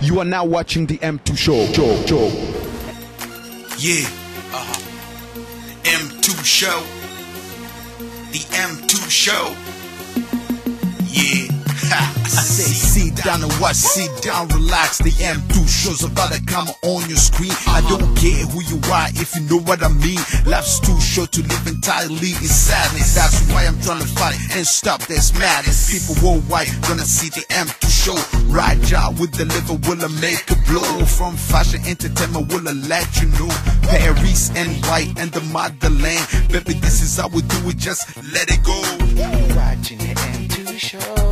You are now watching the M2 show. show, show. Yeah, uh huh. M2 show. The M2 show. Yeah. Say sit down and watch, sit down, relax. The M2 show's about to come on your screen. I don't care who you are if you know what I mean. Life's too short to live entirely in sadness. That's why I'm trying to fight and stop this madness. People worldwide gonna see the M2 show. Raja with the liver will I make a blow. From fashion entertainment will I let you know. Paris and white and the motherland. Baby, this is how we do it, just let it go. Watching the M2 show.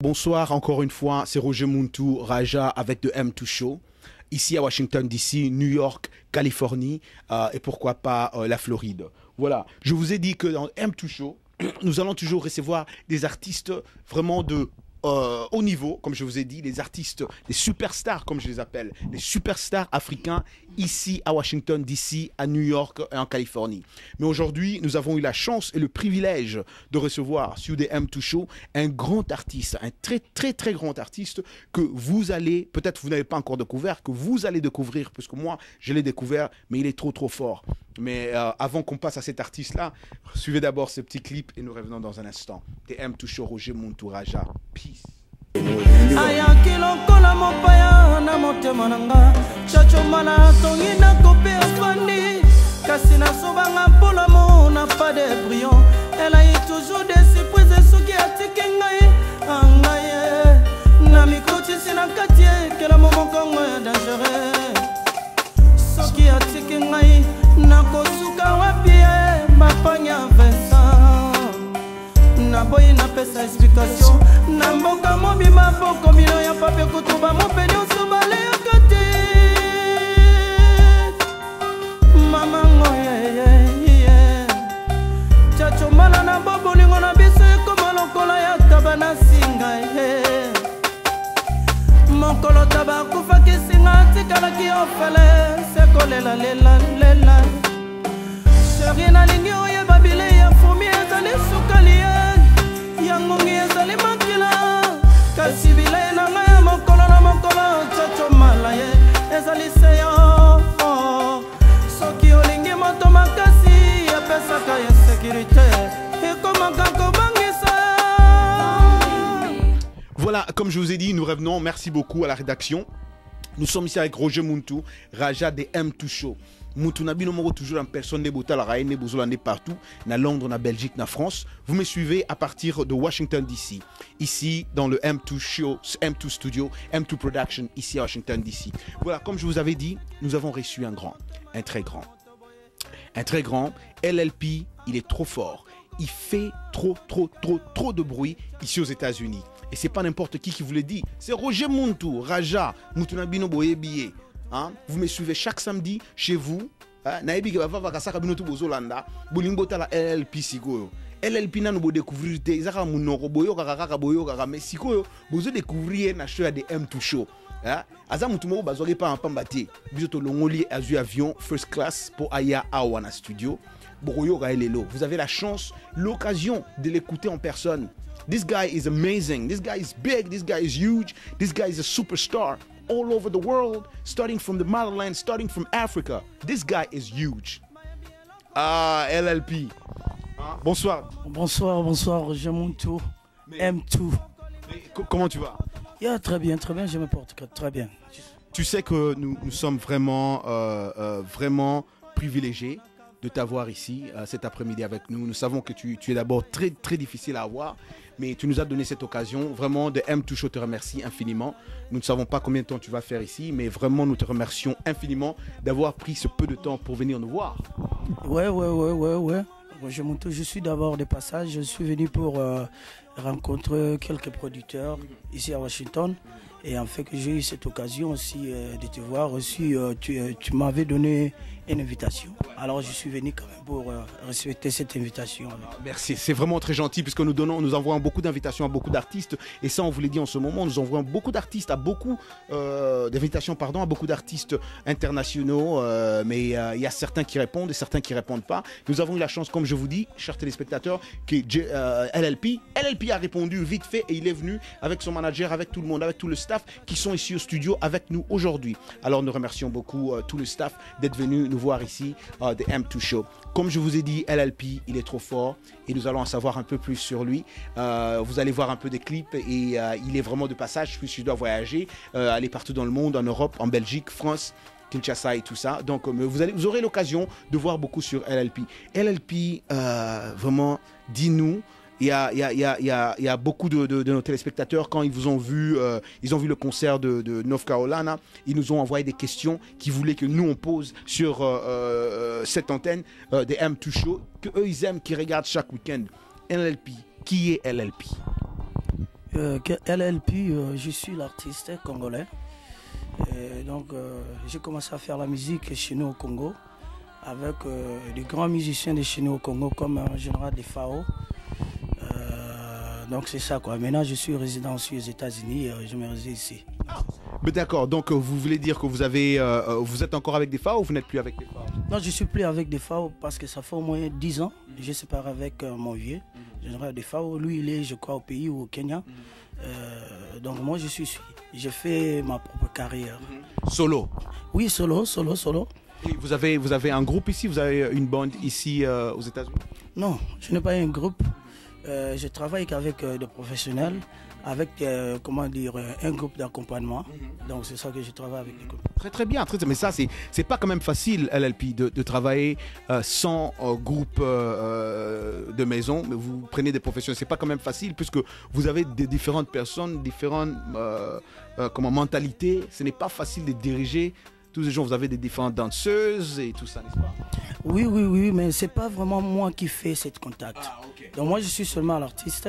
Bonsoir encore une fois, c'est Roger Muntu Raja avec The M2 Show. Ici à Washington DC, New York, Californie euh, et pourquoi pas euh, la Floride. Voilà, je vous ai dit que dans M2 Show, nous allons toujours recevoir des artistes vraiment de euh, haut niveau, comme je vous ai dit, des artistes, des superstars, comme je les appelle, des superstars africains ici à Washington DC, à New York et en Californie. Mais aujourd'hui, nous avons eu la chance et le privilège de recevoir sur des M2 Show un grand artiste, un très très très grand artiste que vous allez, peut-être vous n'avez pas encore découvert, que vous allez découvrir, parce que moi je l'ai découvert, mais il est trop trop fort. Mais euh, avant qu'on passe à cet artiste-là, suivez d'abord ce petit clip et nous revenons dans un instant. M2 Show, Roger Monturaja. Peace. Voilà, comme je vous ai dit, nous revenons. Merci beaucoup à la rédaction. Nous sommes ici avec Roger Muntu, Raja de M2 Show. Muntu Nabino Moro toujours en personne de Bota, la Raine, Bozolande partout, na Londres, na Belgique, na France. Vous me suivez à partir de Washington DC, ici dans le M2 Show, M2 Studio, M2 Production, ici à Washington DC. Voilà, comme je vous avais dit, nous avons reçu un grand, un très grand, un très grand. LLP, il est trop fort. Il fait trop, trop, trop, trop de bruit ici aux États-Unis. Et c'est pas n'importe qui qui vous le dit. C'est Roger Muntu, Raja, Mutunabino Boyebiye. Hein? Vous me suivez chaque samedi chez vous. Hein? nayebi ke bavava kasaka bino tu bozolanda bolingi botala llp sikoyo llp nanu bodécouvrir te eza kaka monoko boyokaka kaka boyokaka mais sikoyo bozodécouvrir ye na show de m2 show hein? aza motu moko bazwaki pambapamba te biso tolongoli azwi avion first class mpo aya awa na studio bokoyoka ye vous avez la chance l'occasion de l'écouter en personne this guy is amazing. This guy is big. This guy is huge. This guy is a superstar all over the world starting from the motherland starting from africa. This guy is huge. Ah llp Hein? bonsoir. Bonsoir bonsoir roger montou m2 Mais co- comment tu vas? Yeah, très bien très bien je me porte très bien. Tu sais que nous, nous sommes vraiment, euh, euh, vraiment privilégiés de t'avoir ici euh, cet après-midi avec nous. Nous savons que tu, es d'abord très, très difficile à avoir, mais tu nous as donné cette occasion. Vraiment, de M2 Show te remercie infiniment. Nous ne savons pas combien de temps tu vas faire ici, mais vraiment, nous te remercions infiniment d'avoir pris ce peu de temps pour venir nous voir. Ouais, ouais, ouais, ouais, ouais. Je suis d'abord de passage. Je suis venu pour euh, rencontrer quelques producteurs ici à Washington Et en fait j'ai eu cette occasion aussi euh, de te voir aussi, tu, tu m'avais donné une invitation. Alors je suis venu quand même pour euh, respecter cette invitation. Merci, c'est vraiment très gentil puisque nous donnons, nous envoyons beaucoup d'invitations à beaucoup d'artistes et ça on vous l'a dit en ce moment, nous envoyons beaucoup d'artistes à beaucoup euh, d'invitations pardon à beaucoup d'artistes internationaux, euh, mais il y a certains qui répondent et certains qui répondent pas. Nous avons eu la chance, comme je vous dis, chers téléspectateurs, que LLP, LLP a répondu vite fait et il est venu avec son manager, avec tout le monde, avec tout le staff qui sont ici au studio avec nous aujourd'hui. Alors nous remercions beaucoup tout le staff d'être venu voir ici euh, de M2 Show. Comme je vous ai dit, LLP, il est trop fort et nous allons en savoir un peu plus sur lui. Euh, vous allez voir un peu des clips et euh, il est vraiment de passage puisqu'il doit voyager, euh, aller partout dans le monde, en Europe, en Belgique, France. Kinshasa et tout ça. Donc, euh, vous, allez, vous aurez l'occasion de voir beaucoup sur LLP. LLP, euh, vraiment, dis-nous, il y a, beaucoup de, nos téléspectateurs, quand ils vous ont vu, euh, ils ont vu le concert de, de North Carolina, ils nous ont envoyé des questions qu'ils voulaient que nous, on pose sur euh, euh, cette antenne des M2 Show, que eux, ils aiment, qu'ils regardent chaque week-end. LLP, qui est LLP LLP, je suis l'artiste congolais. Donc j'ai commencé à faire la musique chez nous au Congo avec des grands musiciens de chez nous au Congo comme en général des FAO. Donc c'est ça quoi. Maintenant je suis résident aussi aux États-Unis, euh, je me réside ici. Mais d'accord, donc euh, vous voulez dire que vous avez, euh, euh, vous êtes encore avec des FA ou vous n'êtes plus avec des FA Non, je suis plus avec des FAO parce que ça fait au moins 10 ans. Je sépare avec euh, mon vieux, général des FAO. Lui, il est, je crois, au pays ou au Kenya. Euh, donc moi, je suis. J'ai fait ma propre carrière. Solo? Oui, solo, solo, solo. Et vous avez, vous avez un groupe ici, vous avez une bande ici aux États-Unis? Non, je n'ai pas un groupe. Euh, je travaille qu'avec euh, des professionnels, avec euh, comment dire, euh, un groupe d'accompagnement. Donc c'est ça que je travaille avec des groupes. Très très bien, très, mais ça c'est c'est pas quand même facile LLP de, de travailler sans groupe de maison, mais vous prenez des professionnels, c'est pas quand même facile puisque vous avez des différentes personnes, différentes comment mentalités, ce n'est pas facile de diriger tous les jours, vous avez des différentes danseuses et tout ça, n'est-ce pas? Oui, oui, oui, mais c'est pas vraiment moi qui fais cette contact. Donc moi je suis seulement l'artiste.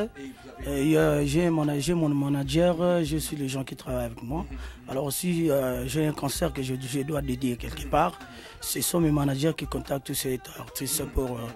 Euh, j'ai mon, manager, je suis les gens qui travaillent avec moi. Alors aussi euh, j'ai un concert que je, je dois dédier quelque part. Ce sont mes managers qui contactent ces artistes pour euh,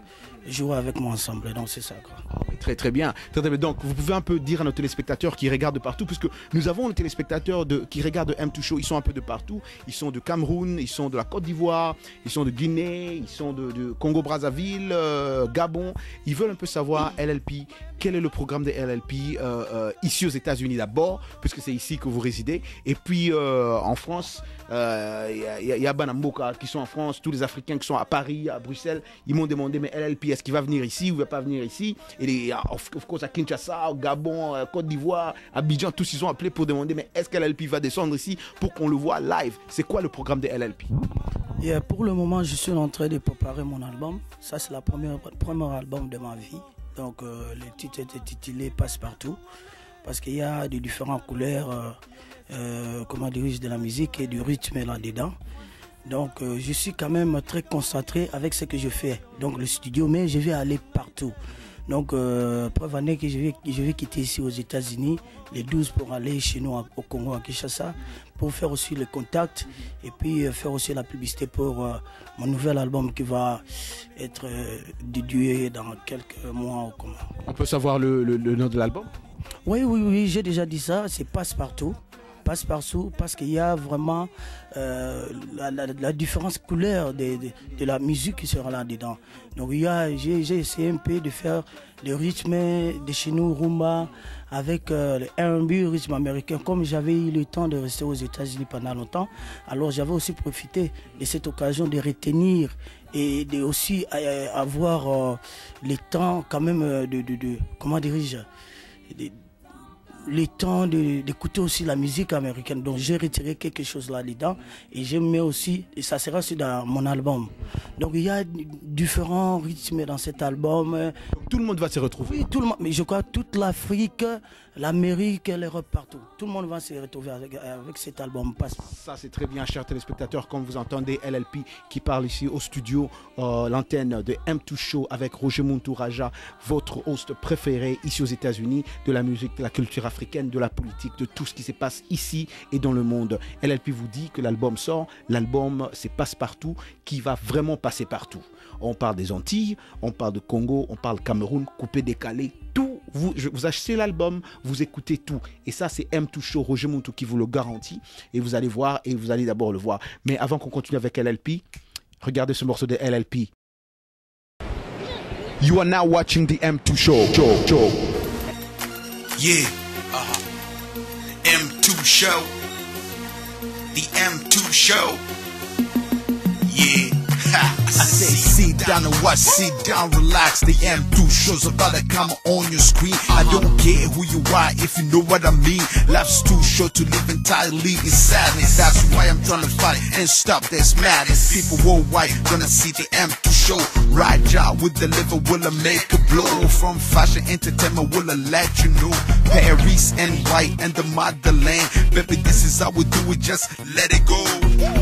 jouer avec moi ensemble. Donc c'est ça. Quoi. Très très bien. Donc vous pouvez un peu dire à nos téléspectateurs qui regardent de partout, puisque nous avons des téléspectateurs qui regardent M2 Show, ils sont un peu de partout. Ils sont de Cameroun, ils sont de la Côte d'Ivoire, ils sont de Guinée, ils sont de, Congo-Brazzaville, euh, Gabon. Ils veulent un peu savoir LLP, quel est le programme de LLP euh, euh, ici aux États-Unis d'abord, puisque c'est ici que vous résidez. Et puis en France, il y a- y a Banamboka qui sont en France, tous les Africains qui sont à Paris, à Bruxelles, ils m'ont demandé mais LLP, est-ce qu'il va venir ici ou il va pas venir ici? Et les, of, of course à Kinshasa, au Gabon, à Côte d'Ivoire, à Abidjan, tous ils ont appelé pour demander mais est-ce que LLP va descendre ici pour qu'on le voit live? C'est quoi le programme de LLP euh, pour le moment, je suis en train de préparer mon album. Ça, c'est première premier album de ma vie. Donc, euh, le titre est intitulé Passe-Partout. Parce qu'il y a de différentes couleurs, euh, euh, comment dire, de la musique et du rythme là-dedans. Donc, euh, je suis quand même très concentré avec ce que je fais. Donc, le studio, mais je vais aller partout. Donc, euh, preuve année que je vais, je vais quitter ici aux États-Unis, les 12 pour aller chez nous au Congo, à Kinshasa, pour faire aussi le contact et puis euh, faire aussi la publicité pour euh, mon nouvel album qui va être dédié dans quelques mois au Congo. On peut savoir le, le- le nom de l'album? Oui, oui, oui, j'ai déjà dit ça, c'est passe-partout. Passe-partout parce qu'il y a vraiment euh, la, la- différence couleur de, de- la musique qui sera là-dedans. Donc il y a, j'ai, j'ai essayé un peu de faire le rythme de chez nous, rumba, avec euh, le R&B, rythme américain. Comme j'avais eu le temps de rester aux États-Unis pendant longtemps, alors j'avais aussi profité de cette occasion de retenir et de aussi euh, avoir euh, le temps quand même de, de, de comment dirais-je, le temps d'écouter aussi la musique américaine. Donc j'ai retiré quelque chose là-dedans et je mets aussi, et ça sera aussi dans mon album. Donc il y a différents rythmes dans cet album. Tout le monde va se retrouver. Oui, tout le monde, mais je crois toute l'Afrique, l'Amérique, l'Europe, partout. Tout le monde va se retrouver avec, avec cet album. Ça, c'est très bien, chers téléspectateurs. Comme vous entendez, LLP qui parle ici au studio, euh, l'antenne de M2 Show avec Roger Muntu Raja, votre host préféré ici aux États-Unis, de la musique, de la culture africaine, de la politique, de tout ce qui se passe ici et dans le monde. LLP vous dit que l'album sort, l'album c'est passe-partout qui va vraiment passer partout. On parle des Antilles, on parle de Congo, on parle Cameroun, coupé, décalé, tout. Vous, achetez l'album, vous écoutez tout. Et ça, c'est M2 Show, Roger Muntu qui vous le garantit. Et vous allez voir, et vous allez d'abord le voir. Mais avant qu'on continue avec LLP, regardez ce morceau de LLP. You are now watching the M2 Show. show, show. Yeah. Uh huh. M2 show. The M2 show. Yeah. Say sit down and watch, sit down, relax. The M2 show's about to come on your screen. I uh-huh. don't care who you are if you know what I mean. Life's too short to live entirely in sadness. That's why I'm trying to fight and stop this madness. People worldwide gonna see the M2 show. Right job with the liver will I make a blow. From fashion entertainment will I let you know. Paris and white and the motherland. Baby, this is how we do it, just let it go.